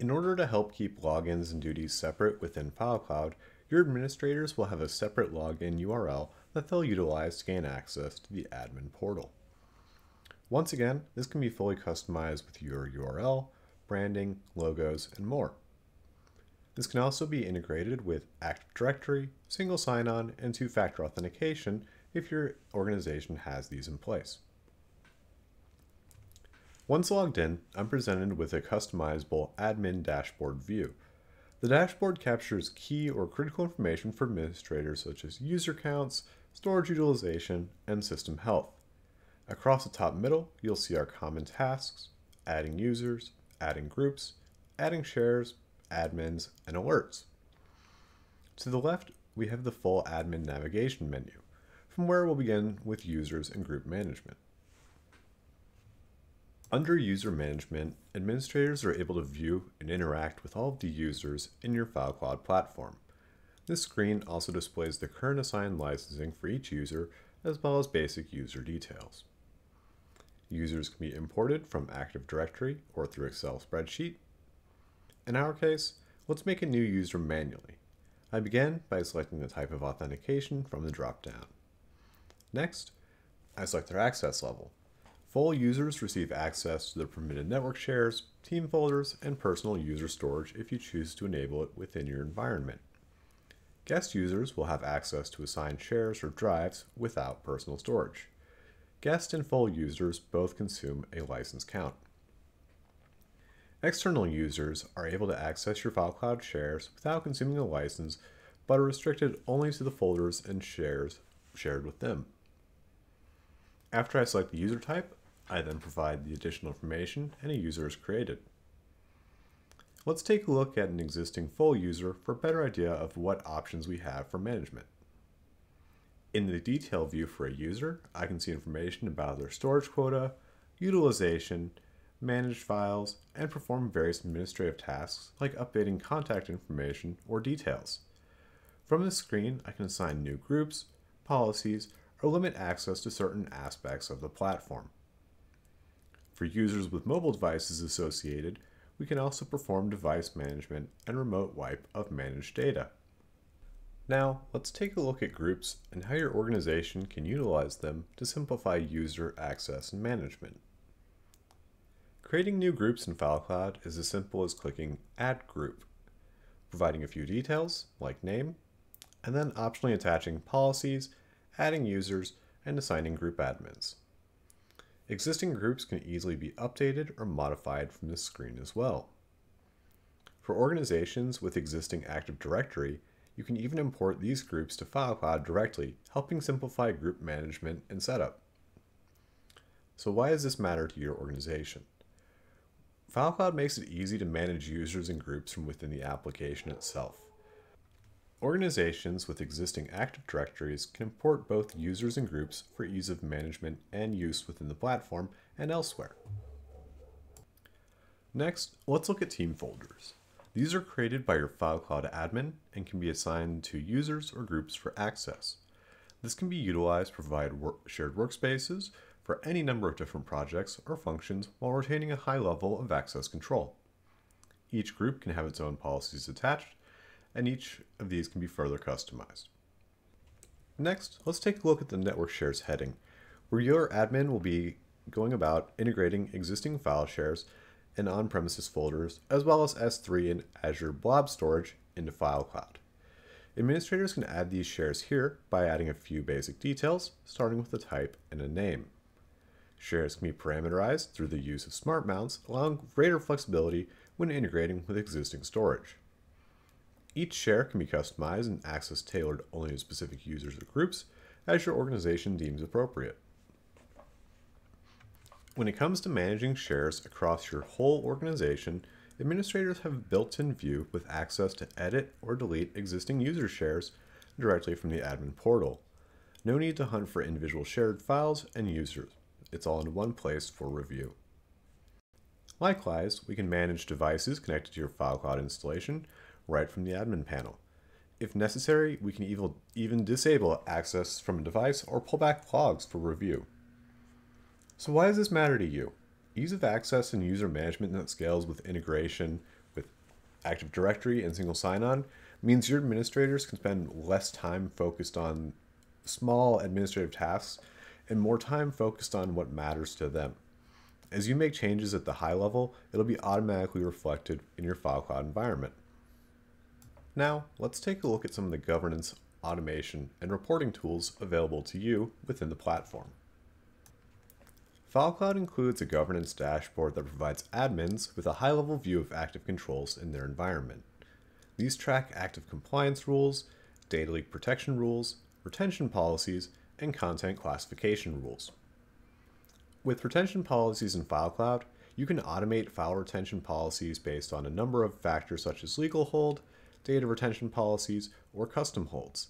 In order to help keep logins and duties separate within FileCloud, your administrators will have a separate login URL that they'll utilize to gain access to the admin portal. Once again, this can be fully customized with your URL, branding, logos, and more. This can also be integrated with Active Directory, single sign-on, and two-factor authentication if your organization has these in place. Once logged in, I'm presented with a customizable admin dashboard view. The dashboard captures key or critical information for administrators such as user counts, storage utilization, and system health. Across the top middle, you'll see our common tasks, adding users, adding groups, adding shares, admins, and alerts. To the left, we have the full admin navigation menu, from where we'll begin with users and group management. Under User Management, administrators are able to view and interact with all of the users in your FileCloud platform. This screen also displays the current assigned licensing for each user as well as basic user details. Users can be imported from Active Directory or through Excel spreadsheet. In our case, let's make a new user manually. I begin by selecting the type of authentication from the dropdown. Next, I select their access level. Full users receive access to the permitted network shares, team folders, and personal user storage if you choose to enable it within your environment. Guest users will have access to assigned shares or drives without personal storage. Guest and full users both consume a license count. External users are able to access your FileCloud shares without consuming a license, but are restricted only to the folders and shares shared with them. After I select the user type, I then provide the additional information and a user is created. Let's take a look at an existing full user for a better idea of what options we have for management. In the detail view for a user, I can see information about their storage quota, utilization, manage files, and perform various administrative tasks like updating contact information or details. From this screen, I can assign new groups, policies, or limit access to certain aspects of the platform. For users with mobile devices associated, we can also perform device management and remote wipe of managed data. Now, let's take a look at groups and how your organization can utilize them to simplify user access and management. Creating new groups in FileCloud is as simple as clicking Add Group, providing a few details, like name, and then optionally attaching policies, adding users, and assigning group admins. Existing groups can easily be updated or modified from this screen as well. For organizations with existing Active Directory, you can even import these groups to FileCloud directly, helping simplify group management and setup. So why does this matter to your organization? FileCloud makes it easy to manage users and groups from within the application itself. Organizations with existing Active Directories can import both users and groups for ease of management and use within the platform and elsewhere. Next, let's look at team folders. These are created by your FileCloud admin and can be assigned to users or groups for access. This can be utilized to provide work shared workspaces for any number of different projects or functions while retaining a high level of access control. Each group can have its own policies attached and each of these can be further customized. Next, let's take a look at the Network Shares heading, where your admin will be going about integrating existing file shares and on-premises folders, as well as S3 and Azure Blob Storage into FileCloud. Administrators can add these shares here by adding a few basic details, starting with a type and a name. Shares can be parameterized through the use of smart mounts, allowing greater flexibility when integrating with existing storage. Each share can be customized and access tailored only to specific users or groups as your organization deems appropriate. When it comes to managing shares across your whole organization, administrators have built-in view with access to edit or delete existing user shares directly from the admin portal. No need to hunt for individual shared files and users. It's all in one place for review. Likewise, we can manage devices connected to your FileCloud installation right from the admin panel. If necessary, we can even disable access from a device or pull back logs for review. So why does this matter to you? Ease of access and user management that scales with integration with Active Directory and single sign-on means your administrators can spend less time focused on small administrative tasks and more time focused on what matters to them. As you make changes at the high level, it'll be automatically reflected in your FileCloud environment. Now, let's take a look at some of the governance, automation, and reporting tools available to you within the platform. FileCloud includes a governance dashboard that provides admins with a high-level view of active controls in their environment. These track active compliance rules, data leak protection rules, retention policies, and content classification rules. With retention policies in FileCloud, you can automate file retention policies based on a number of factors such as legal hold, data retention policies, or custom holds.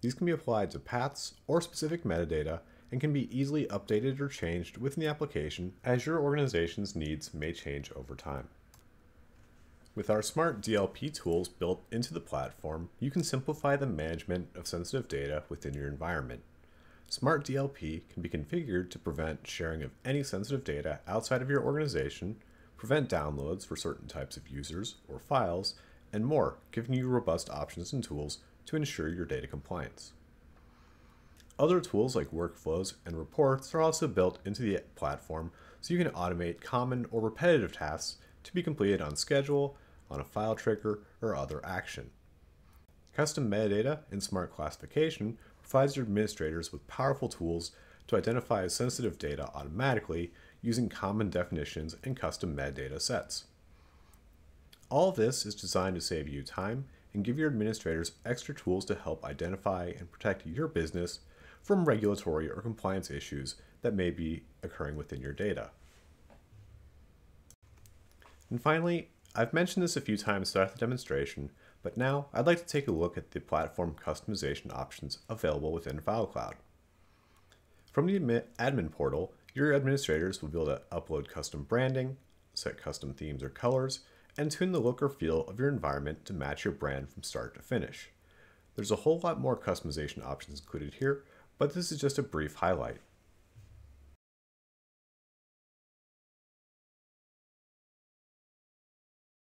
These can be applied to paths or specific metadata and can be easily updated or changed within the application as your organization's needs may change over time. With our smart DLP tools built into the platform, you can simplify the management of sensitive data within your environment. Smart DLP can be configured to prevent sharing of any sensitive data outside of your organization, prevent downloads for certain types of users or files, and more, giving you robust options and tools to ensure your data compliance. Other tools like workflows and reports are also built into the platform so you can automate common or repetitive tasks to be completed on schedule, on a file trigger, or other action. Custom metadata and smart classification provides your administrators with powerful tools to identify sensitive data automatically using common definitions and custom metadata sets. All this is designed to save you time and give your administrators extra tools to help identify and protect your business from regulatory or compliance issues that may be occurring within your data. And finally, I've mentioned this a few times throughout the demonstration, but now I'd like to take a look at the platform customization options available within FileCloud. From the admin portal, your administrators will be able to upload custom branding, set custom themes or colors, and tune the look or feel of your environment to match your brand from start to finish. There's a whole lot more customization options included here, but this is just a brief highlight.